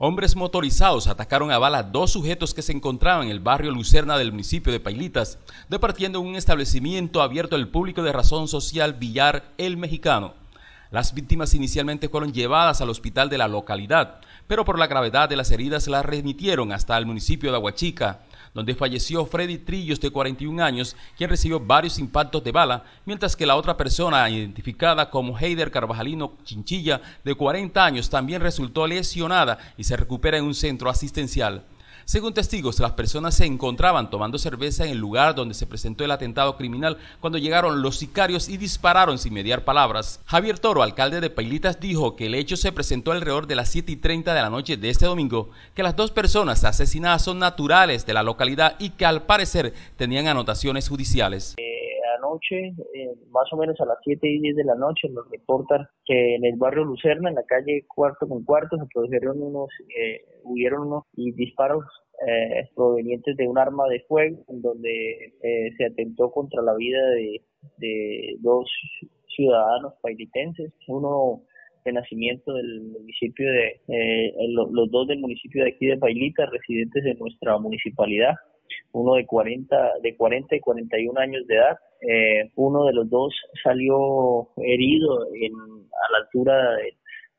Hombres motorizados atacaron a bala dos sujetos que se encontraban en el barrio Lucerna del municipio de Pailitas, departiendo en un establecimiento abierto al público de razón social Villar El Mexicano. Las víctimas inicialmente fueron llevadas al hospital de la localidad, pero por la gravedad de las heridas las remitieron hasta el municipio de Aguachica, donde falleció Freddy Trillos de 41 años, quien recibió varios impactos de bala, mientras que la otra persona, identificada como Heider Carvajalino Chinchilla, de 40 años, también resultó lesionada y se recupera en un centro asistencial. Según testigos, las personas se encontraban tomando cerveza en el lugar donde se presentó el atentado criminal cuando llegaron los sicarios y dispararon sin mediar palabras. Javier Toro, alcalde de Pailitas, dijo que el hecho se presentó alrededor de las 7 y 30 de la noche de este domingo, que las dos personas asesinadas son naturales de la localidad y que al parecer tenían anotaciones judiciales noche, eh, más o menos a las 7 y 10 de la noche, nos reportan que en el barrio Lucerna, en la calle Cuarto con Cuarto, se produjeron unos, eh, hubieron unos disparos eh, provenientes de un arma de fuego, en donde eh, se atentó contra la vida de, de dos ciudadanos pailitenses, uno de nacimiento del municipio de, los dos del municipio de aquí de Pailita, residentes de nuestra municipalidad, uno de 40, de 40 y 41 años de edad. Eh, uno de los dos salió herido en, a la altura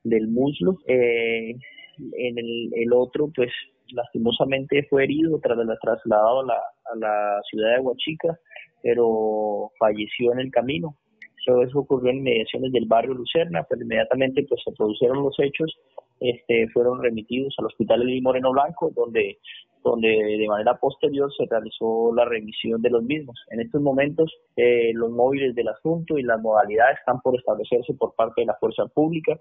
del muslo. Eh, en el, el, otro, pues lastimosamente fue herido, tras, trasladado a la, a la ciudad de Huachica, pero falleció en el camino. Eso, eso ocurrió en inmediaciones del barrio Lucerna, pero inmediatamente pues se produjeron los hechos, este, fueron remitidos al hospital Eli Moreno Blanco, donde donde de manera posterior se realizó la revisión de los mismos. En estos momentos, eh, los móviles del asunto y las modalidades están por establecerse por parte de la fuerza pública.